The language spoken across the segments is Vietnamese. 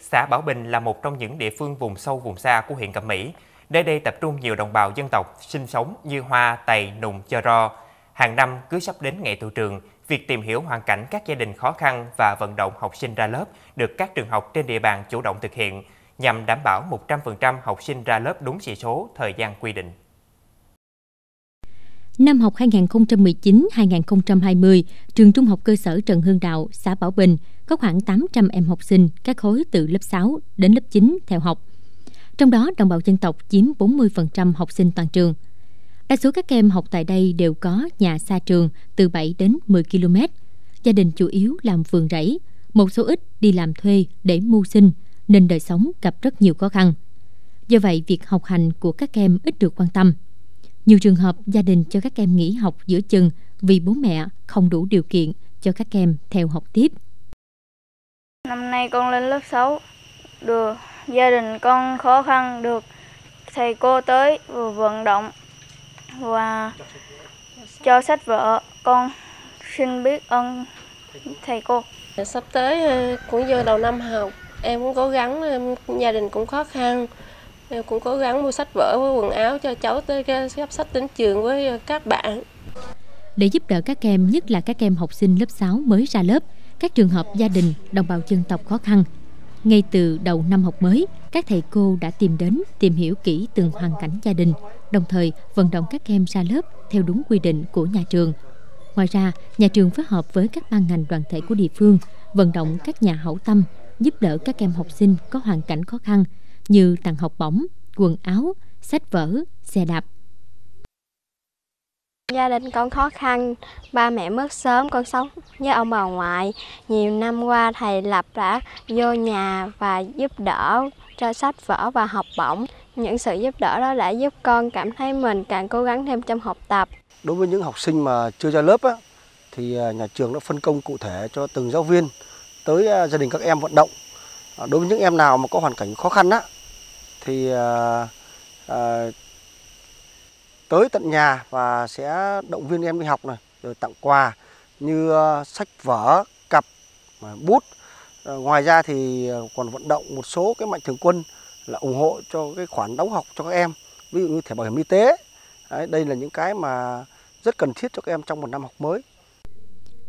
Xã Bảo Bình là một trong những địa phương vùng sâu vùng xa của huyện Cẩm Mỹ. Nơi đây tập trung nhiều đồng bào dân tộc sinh sống như Hoa, Tày, Nùng, Chơ Ro. Hàng năm cứ sắp đến ngày tụ trường, việc tìm hiểu hoàn cảnh các gia đình khó khăn và vận động học sinh ra lớp được các trường học trên địa bàn chủ động thực hiện nhằm đảm bảo 100% học sinh ra lớp đúng sĩ số thời gian quy định. Năm học 2019-2020, trường Trung học cơ sở Trần Hưng Đạo, xã Bảo Bình có khoảng 800 em học sinh các khối từ lớp 6 đến lớp 9 theo học. Trong đó, đồng bào dân tộc chiếm 40% học sinh toàn trường. Đa số các em học tại đây đều có nhà xa trường từ 7 đến 10 km. Gia đình chủ yếu làm vườn rẫy, một số ít đi làm thuê để mưu sinh, nên đời sống gặp rất nhiều khó khăn. Do vậy, việc học hành của các em ít được quan tâm. Nhiều trường hợp gia đình cho các em nghỉ học giữa chừng vì bố mẹ không đủ điều kiện cho các em theo học tiếp. Năm nay con lên lớp 6, được gia đình con khó khăn được thầy cô tới vừa vận động và cho sách vở con xin biết ơn thầy cô. Sắp tới ờ, cũng vô đầu năm học, em cũng cố gắng, gia đình cũng khó khăn, em cũng cố gắng mua sách vở với quần áo cho cháu tới sắp sách đến trường với các bạn. Để giúp đỡ các em, nhất là các em học sinh lớp 6 mới ra lớp, các trường hợp gia đình đồng bào dân tộc khó khăn. Ngay từ đầu năm học mới, các thầy cô đã tìm đến tìm hiểu kỹ từng hoàn cảnh gia đình, đồng thời vận động các em ra lớp theo đúng quy định của nhà trường. Ngoài ra, nhà trường phối hợp với các ban ngành đoàn thể của địa phương vận động các nhà hảo tâm giúp đỡ các em học sinh có hoàn cảnh khó khăn như tặng học bổng, quần áo, sách vở, xe đạp Gia đình con khó khăn, ba mẹ mất sớm, con sống với ông bà ngoại. Nhiều năm qua thầy Lập đã vô nhà và giúp đỡ cho sách vở và học bổng. Những sự giúp đỡ đó đã giúp con cảm thấy mình càng cố gắng thêm trong học tập. Đối với những học sinh mà chưa ra lớp á, thì à, nhà trường đã phân công cụ thể cho từng giáo viên tới à, gia đình các em vận động. À, đối với những em nào mà có hoàn cảnh khó khăn á, thì ờ, ờ, tới tận nhà và sẽ động viên em đi học này, rồi tặng quà như ờ, sách vở, cặp, ờ, bút. Ờ, ngoài ra thì còn vận động một số cái mạnh thường quân là ủng hộ cho cái khoản đóng học cho các em, ví dụ như thẻ bảo hiểm y tế. Đấy, đây là những cái mà rất cần thiết cho các em trong một năm học mới.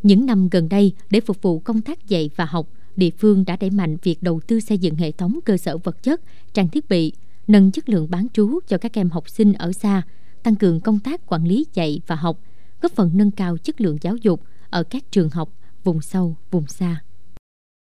Những năm gần đây, để phục vụ công tác dạy và học, địa phương đã đẩy mạnh việc đầu tư xây dựng hệ thống cơ sở vật chất, trang thiết bị, nâng chất lượng bán trú cho các em học sinh ở xa, tăng cường công tác quản lý dạy và học, góp phần nâng cao chất lượng giáo dục ở các trường học vùng sâu, vùng xa.